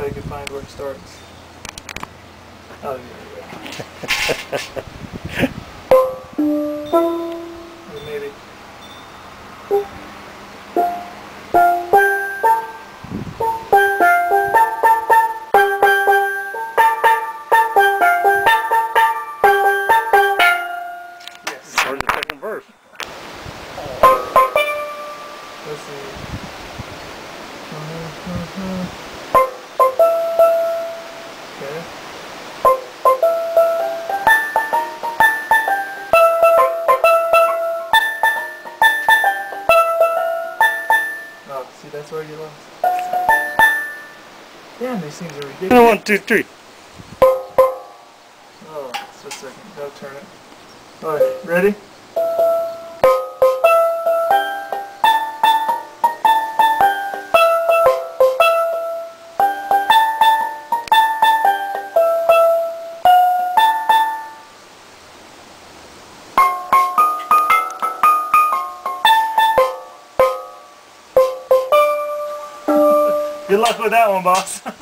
if I can find where it starts. Oh, yeah. Maybe. Yes. Where's the second verse? Let's see. See, that's where you lost. Damn, these things are ridiculous. One, two, three. Oh, just a second. Go turn it. Alright, ready? Good luck with that one, boss.